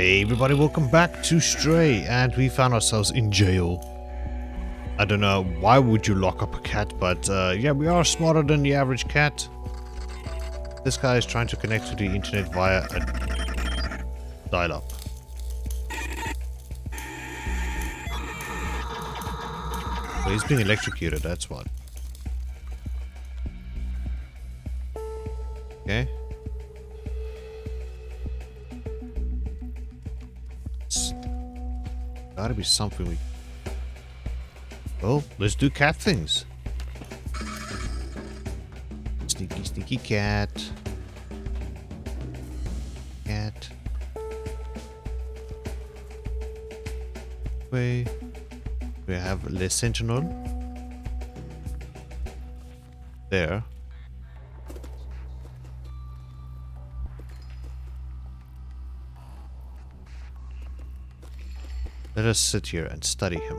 Hey everybody, welcome back to Stray, and we found ourselves in jail. I don't know why would you lock up a cat, but uh, yeah, we are smarter than the average cat. This guy is trying to connect to the internet via a dial-up. So he's being electrocuted, that's what. Okay. Gotta be something we... Oh, let's do cat things. Sneaky, sneaky cat. Cat. Way. We have Le Sentinel. There. Let us sit here and study him.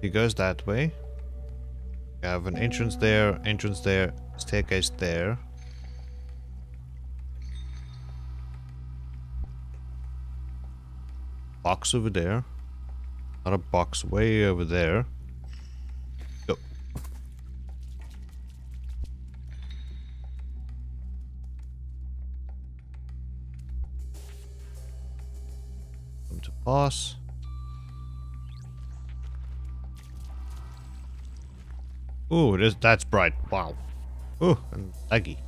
He goes that way. We have an entrance there, entrance there, staircase there. Box over there. Another box way over there. To pass. Ooh, that's bright. Wow. Ooh, and laggy.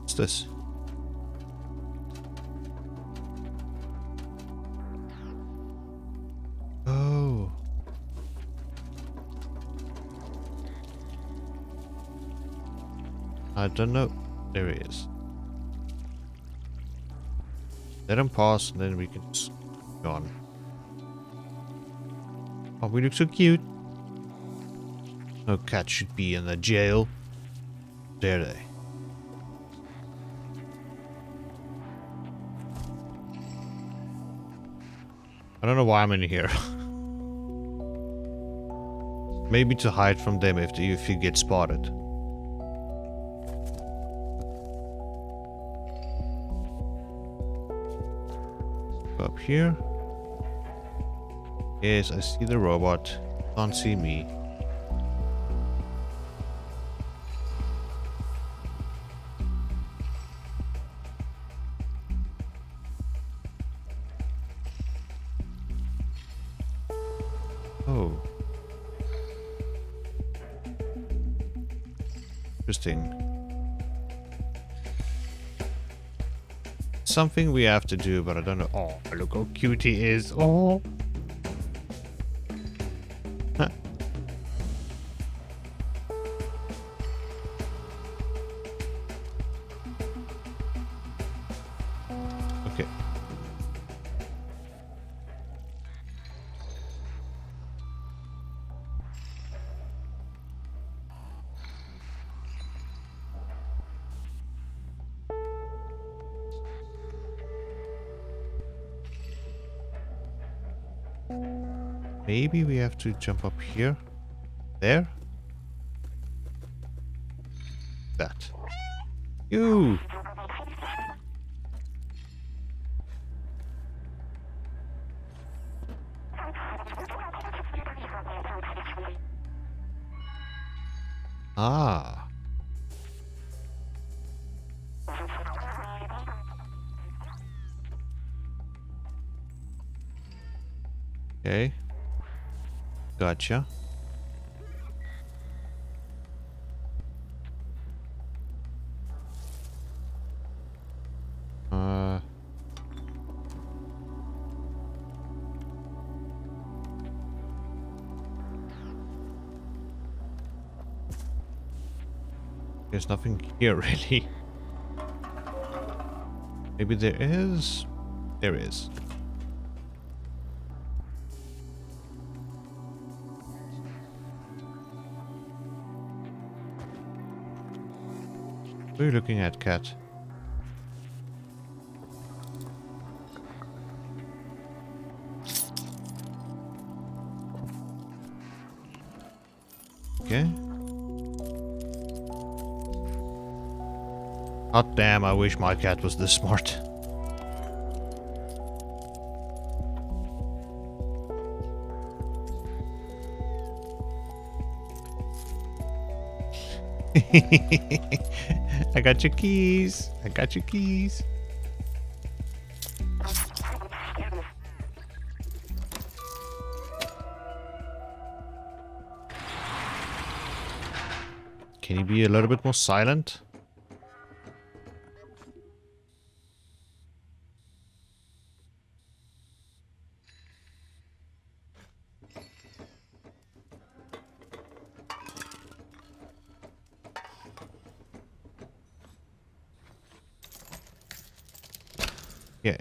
What's this? I don't know. There he is. Let him pass, and then we can just go on. Oh, we look so cute. No cat should be in the jail. Dare they? I don't know why I'm in here. Maybe to hide from them if, if you get spotted. Up here. Yes, I see the robot. Can't see me. Oh. Interesting. Something we have to do, but I don't know. Oh, look how cute he is. Oh. Okay. Maybe we have to jump up here. There? That. You! Okay. Gotcha. Uh. There's nothing here really. Maybe there is. There is. Are you looking at, cat? Okay. God damn, I wish my cat was this smart. I got your keys. I got your keys. Can you be a little bit more silent? Yeah.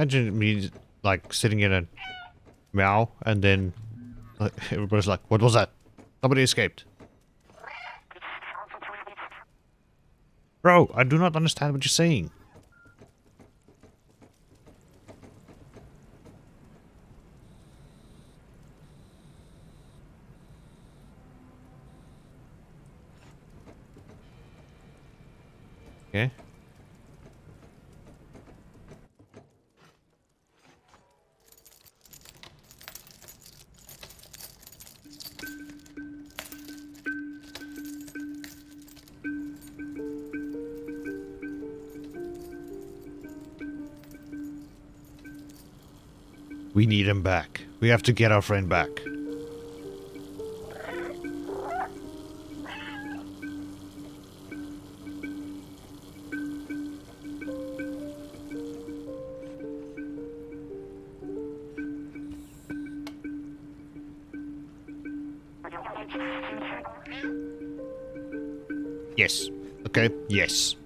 Imagine me like sitting in a meow and then like, everybody's like, what was that? Somebody escaped. Bro, I do not understand what you're saying. Okay. We need him back. We have to get our friend back. Yes. Okay, yes.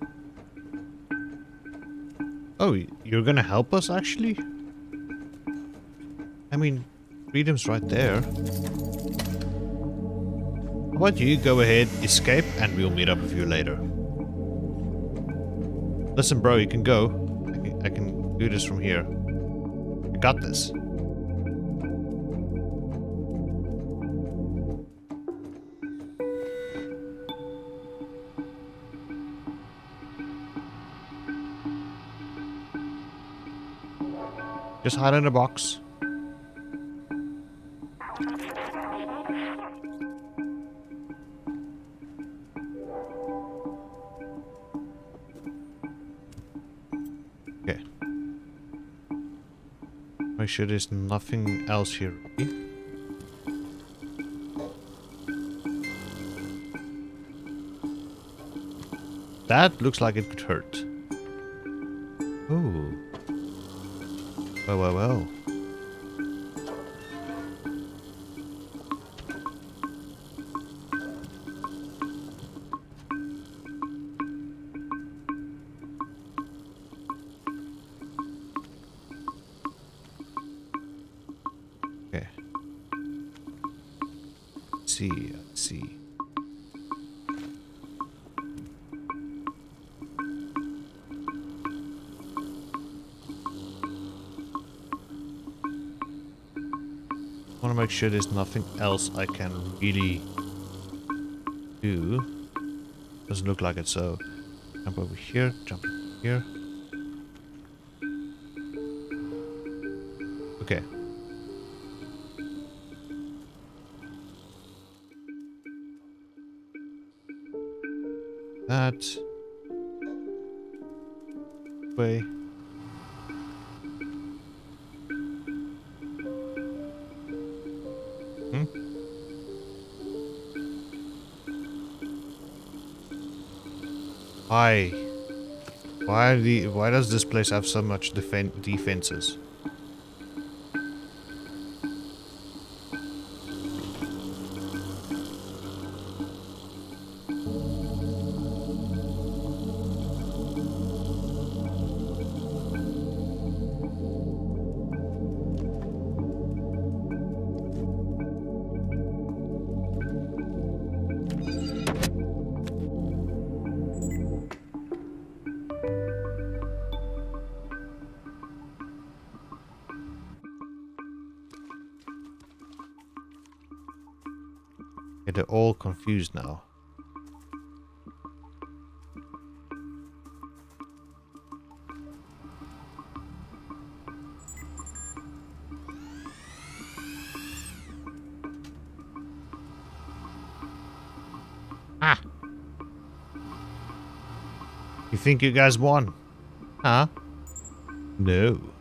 Oh, you're gonna help us actually? I mean, freedom's right there. How about you go ahead, escape, and we'll meet up with you later. Listen, bro, you can go. I can, I can do this from here. You got this. Just hide in a box. Okay. Make sure there's nothing else here. That looks like it could hurt. Oh. Well, well, well. See, let's see. want to make sure there's nothing else I can really do. Doesn't look like it, so jump over here, jump here. Okay. That way. Hmm? Why? Why the why does this place have so much defen defenses? They're all confused now. Ah! You think you guys won? Huh? No.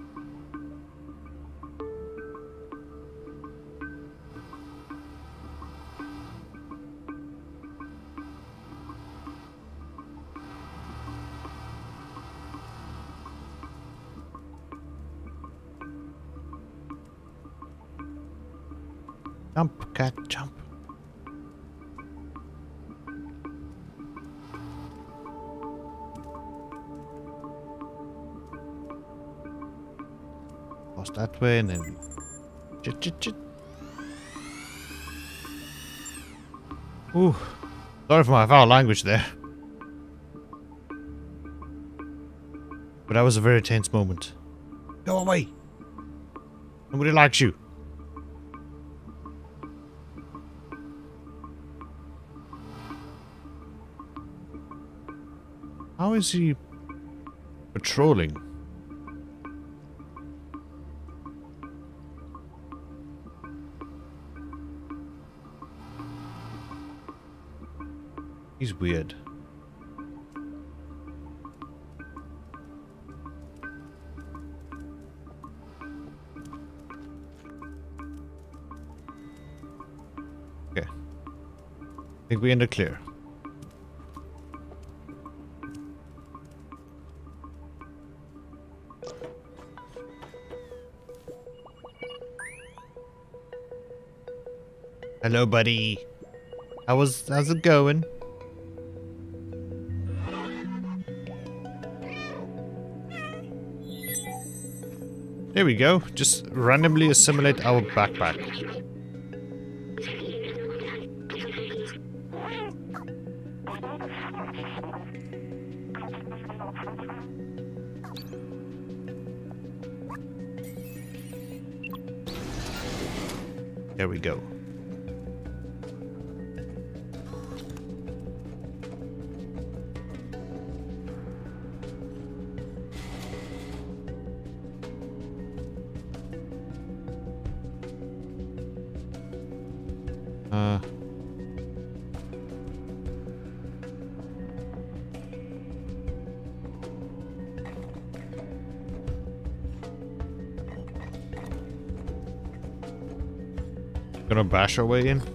Jump, cat, jump. Cross that way and then... Chit, chit, chit. Ooh. Sorry for my foul language there. But that was a very tense moment. Go away! Nobody likes you. How is he patrolling? He's weird. Okay. I think we in the clear. Hello, buddy. How was how's it going? There we go. Just randomly assimilate our backpack. There we go. Uh. Gonna bash our way in?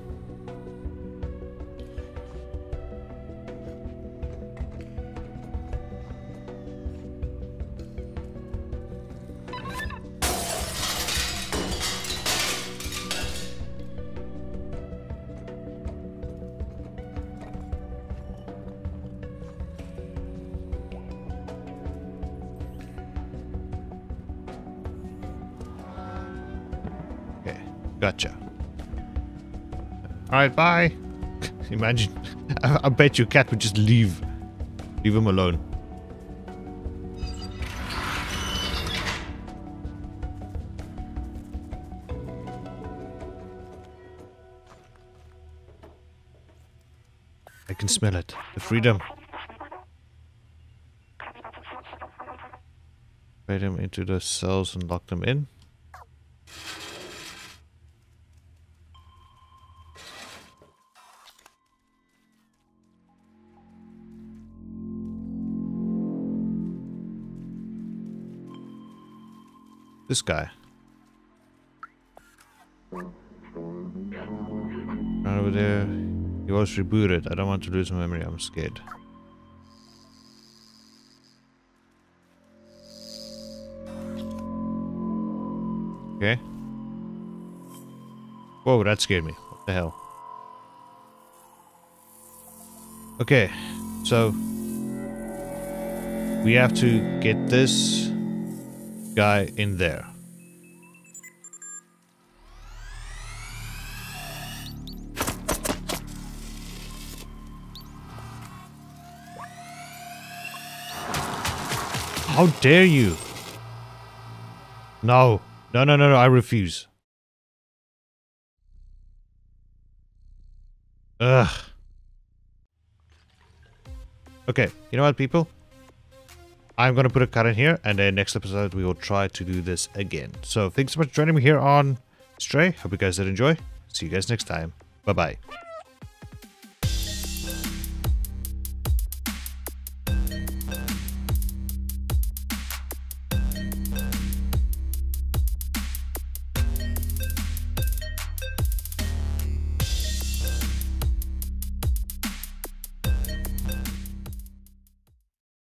Gotcha. Alright, bye. Imagine. I, I bet your cat would just leave. Leave him alone. I can smell it. The freedom. Put him into the cells and lock them in. This guy. Right over there. He was rebooted. I don't want to lose my memory. I'm scared. Okay. Whoa, that scared me. What the hell? Okay, so we have to get this guy in there. How dare you? No. No, no, no, no, I refuse. Ugh. Okay, you know what, people? I'm going to put a cut in here, and then next episode we will try to do this again. So thanks so much for joining me here on Stray. Hope you guys did enjoy. See you guys next time. Bye-bye.